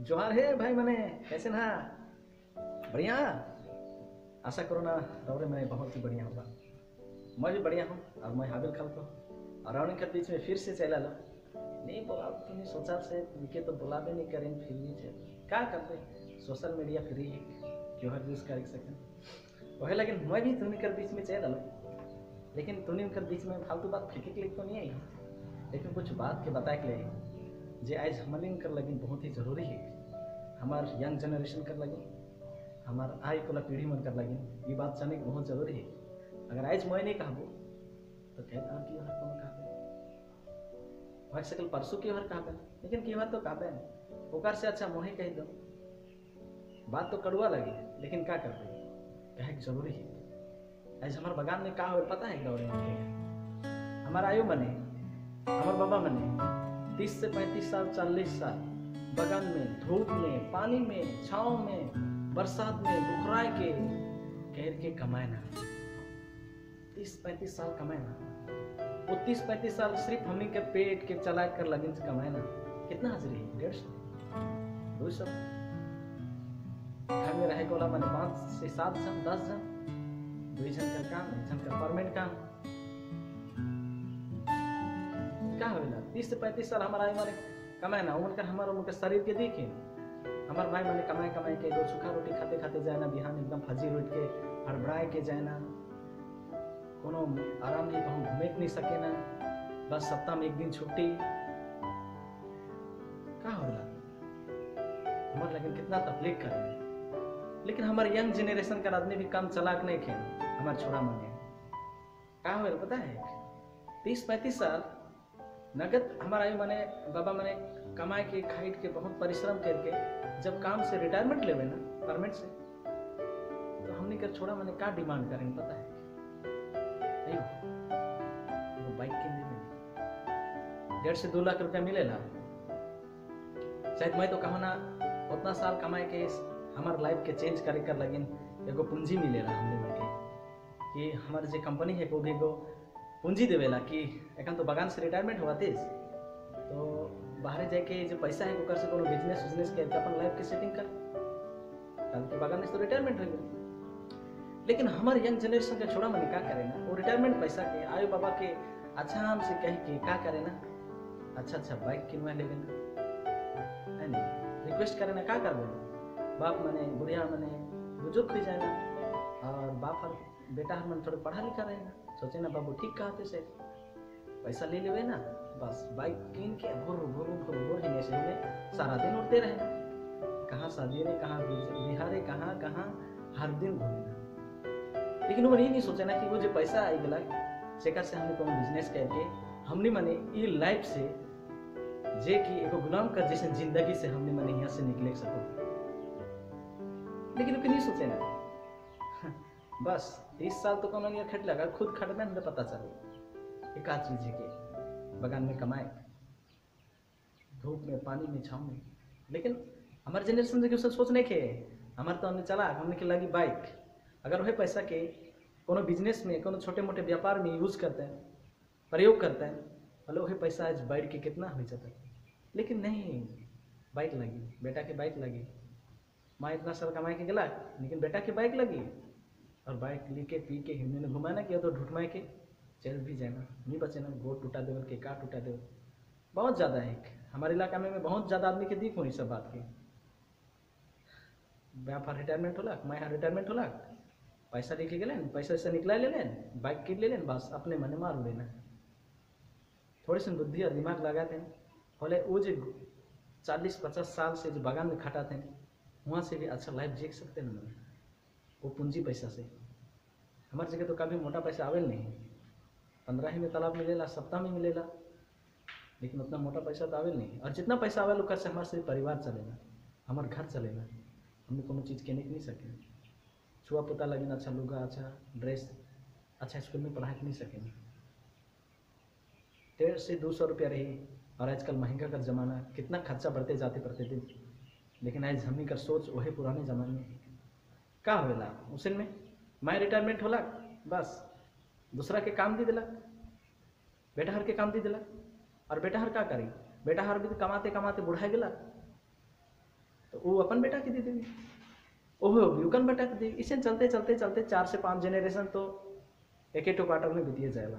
जोहार है भाई मने, कैसे ना? बढ़िया? आशा करो ना, रौरे मैं बहुत ही बढ़िया होगा। मैं भी बढ़िया हूँ और मैं हाबिल खाल को। और रौने के बीच में फिर से चला लो। नहीं बोला तुमने सोचा से निके तो बुला भी नहीं करें, फिर भी चल। क्या करते सोशल मीडिया फ्री है क्यों हर यूज़ कर सकें वही लेकिन मैं भी तुमने कर बीच में चल लो लेकिन तुमने उनकर बीच में फालतू बात फेंके के लिए तो नहीं आई। लेकिन कुछ बात के बताए के लिए जे आज हमने कर लगी, बहुत ही ज़रूरी है। हमार यंग जनरेशन कर लगी, हमार आए वाला पीढ़ी मन कर लगी, ये बात जाने की बहुत ज़रूरी है। अगर आज मैं नहीं कहबो तो कह और की हर कौन कहबे? भाई सकल परसों की हर कहबे? लेकिन की हर तो कहबे ओकर से अच्छा मोहे कह दो। बात तो कड़ुआ लगे लेकिन क्या करबे? कहे के ज़रूरी है। आज हमारे बगान में का हो पता है दौड़े हमारा आयु मने, हमारे बाबा मने तीस से पैंतीस साल चालीस साल, बगान में, धूप में, पानी में, छाँव में, बरसात में बुखराए के घेर के कमाए ना। तीस पैंतीस साल कमाए ना। वो तीस पैंतीस साल सिर्फ़ हमनी के पेट के चला कर लगन से कमाए ना। कितना हाजिरी है? डेढ़ सौ। दो सौ। घर में रहे गोला मैंने पाँच से सात जन, दस जन। दो जन का काम, एक जन का परमानेंट काम। क्या होगा तीस से पैंतीस साल हमारा हमारे कमाए ना उनकर हमारे उनके शरीर के देखे। हमारे भाई मैंने कमाए कमाए के दो सूखा रोटी खाते खाते जाए ना, बिहान एकदम फजी उठ के, हड़बड़ाए के जाए ना। कोनो आराम नहीं कहूँ घूमे नहीं सके ना। बस सप्ताह में एक दिन छुट्टी। का होला हमारे लेकिन कितना तकलीफ़ करे लेकिन हमारे यंग जनरेशन का आदमी भी काम चलाक नहीं खेल, हमारे छोड़ा मांगे का हो, पता है? तीस पैंतीस साल नगद हमारा आयु मैंने, बाबा मैंने कमाए के खाइट के, बहुत परिश्रम करके जब काम से रिटायरमेंट लेवे ना परमानेंट से तो हमने कर छोड़ा मैंने, क्या डिमांड करेंगे पता है? नहीं वो बाइक के लिए डेढ़ से दो लाख रुपया मिलेला शायद मैं तो कहूँ ना, उतना साल कमाए के हमारे लाइफ के चेंज करे कर लगिन एगो पूंजी मिलेला हमने मन के कि हमारे जो कंपनी है, वो भी एगो पूंजी देवेला कि एखन तो बगान से रिटायरमेंट हुआ थे तो बाहर जाके जो पैसा है, ओकर से कोनो बिज़नेस उजनेस के अपन लाइफ के सेटिंग कर। कल के बगान से तो रिटायरमेंट हो लेकिन हमारे यंग जनरेशन का छोड़ा मैंने क्या करे ना? वो रिटायरमेंट पैसा के, आयु बाबा के अच्छा हम से कह के क्या करे ना? अच्छा अच्छा बाइक किनवा लेवे ना है नहीं रिक्वेस्ट करे ना क्या करबो? बाप मने, बुढ़िया मने, बुज़ुर्ग हो जाए ना। और बाप और बेटा हर मन थोड़े पढ़ा लिखा रहे ना सोचे ना बाबू ठीक कहते से। पैसा ले लेवे ना, बस बाइक कीन के भोर भोर भोर भोर हिने से हमें सारा दिन उड़ते रहे। कहाँ शादी रे, कहाँ बिहारे कहाँ कहाँ हर दिन घूमे लेकिन वो ये नहीं सोचे ना कि वो जो पैसा आई गला सेकर से हमने कोनो बिज़नेस करके, हमने माने ये लाइफ से, जे कि एगो गुलाम का जैसे ज़िंदगी से हमने माने यहाँ से निकले सको। लेकिन वो नहीं सोचे ना। बस तीस साल तो नहीं खट लगा, खुद खटने हमें पता चले। एक आध चीज़ कि, बगान में कमाए, धूप में, पानी में, छाँव में। लेकिन हमारे जनरेशन से सब सोच नहीं खे हमारे तो हमने चला, हमने के लगी बाइक अगर वह पैसा के कोनो बिज़नेस में, कोनो छोटे मोटे व्यापार में यूज़ करते हैं, प्रयोग करते हैं, भले वही पैसा आज बैठ के कितना हो जाता है। लेकिन नहीं बाइक लगी, बेटा के बाइक लगी। माँ इतना साल कमाए के गला, लेकिन बेटा के बाइक लगी। और बाइक लेके, पी के हिमने ने घुमाना किया तो ढुटमाए के, चल भी जाना नहीं बचे ना गोड़ टूटा देवल के का टूटा देवल। बहुत ज़्यादा है हमारे इलाका में बहुत ज़्यादा आदमी के दिख हो सब बात के। व्यापार रिटायरमेंट होला? मैं यहाँ रिटायरमेंट होला? पैसा लेके गए पैसा से निकला ले लेन बाइक किन ले लेन बस अपने मन मार लेना। थोड़ी सी बुद्धि और दिमाग लगाते। हैं बोले वो जो चालीस पचास साल से जो बागान में खटाते हैं वहाँ से भी अच्छा लाइफ जी सकते हैं वो पूंजी पैसा से। हमारे जगह तो कभी मोटा पैसा आवेल नहीं। पंद्रह ही में तालाब मिलेला सप्ताह में मिलेला लेकिन उतना मोटा पैसा तो आवेल नहीं। और जितना पैसा आवेल ओकर से हमारे परिवार चलेगा, हमारे घर चलेगा। हमने कोनो चीज़ के नहीं सके। छुआ पुता लगे अच्छा लुगा अच्छा ड्रेस अच्छा स्कूल में पढ़ा नहीं सकेंगे डेढ़ से दो सौ रुपया रही। और आजकल महँगा का ज़माना, कितना खर्चा बढ़ते जाते बढ़ते दिन। लेकिन आज हमनी का सोच वही पुराने ज़माने का होला उसन में। मैं रिटायरमेंट होला, बस। दूसरा के काम दी दिला। बेटा हर के काम दी दिला। और बेटा हर का करी? बेटा हर भी तो कमाते कमाते बुढ़ा गेला तो वो अपन बेटा की दे देगी। ओहो युकन बेटा की देगी इसे चलते चलते चलते चार से पाँच जनरेशन तो एक एक क्वार्टर में बीतिए जाएगा।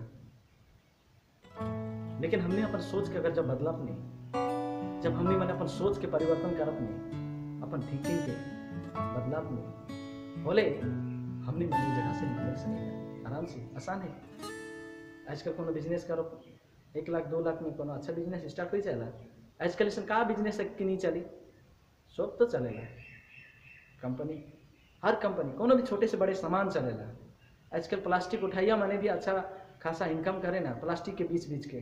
लेकिन हमने अपन सोच के अगर जब बदला अपनी जब हमने मैंने अपन सोच के परिवर्तन कर अपनी अपन थिंकिंग के बदला अपनी बोले, हमने मिली जगह से निकल सकेगा आराम से, आसान है। आजकल कोनो बिज़नेस करो। एक लाख, दो लाख में कोनो अच्छा बिज़नेस स्टार्ट हो जाएगा आजकल ऐसा का बिज़नेस की नहीं चली? सब तो चलेगा। कंपनी हर कंपनी कोनो भी छोटे से बड़े सामान चलेगा आजकल प्लास्टिक उठाइया, मैंने भी अच्छा खासा इनकम करे ना प्लास्टिक के बीच बीच के।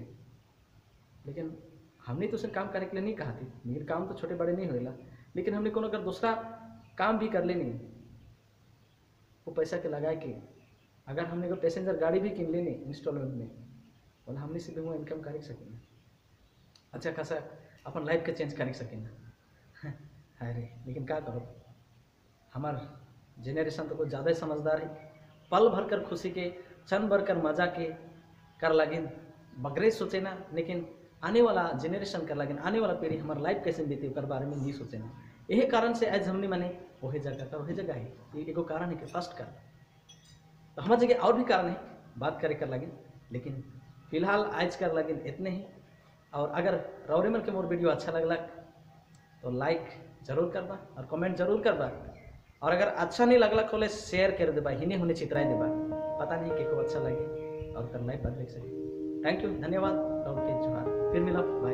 लेकिन हमने तो उसे काम करे के लिए नहीं कहा थी। लेकिन काम तो छोटे बड़े नहीं होएला। लेकिन हमने कोनो अगर दूसरा काम भी कर लेनी वो पैसा के लगा के अगर हमने को पैसेंजर गाड़ी भी किन लेनी इंस्टॉलमेंट में? बोला, हमने से भी वो इनकम कर सकेंगे। अच्छा खासा अपन लाइफ के चेंज कर सकेंगे। अरे लेकिन क्या करो? हमार जेनरेशन तो कुछ ज़्यादा ही समझदार है। पल भर कर खुशी के, क्षण भर कर मज़ा के कर लगिन। बगरे सोचे ना, लेकिन आने वाला जेनरेशन कर लगिन। आने वाला पीढ़ी हमारे लाइफ कैसे बीती, ओकर बारे में नहीं सोचे ना। यही कारण से आज हमने माने वही जगह का वही जगह है। ये एगो कारण है कि फ़र्स्ट कारण। तो हमारे जगह और भी कारण है, बात करे कर लगिन। लेकिन फ़िलहाल आज कर लगिन इतने ही। और अगर रौरेमल के मोर वीडियो अच्छा लगला तो लाइक ज़रूर करबा और कमेंट ज़रूर करबा। और अगर अच्छा नहीं लगला, खोले शेयर कर देबा हिने हुने चित्राई देबा। पता नहीं कि को अच्छा लगे, और कर लाइफ बात देख सके थैंक यू धन्यवाद और के जोहार। फिर मिलब बाय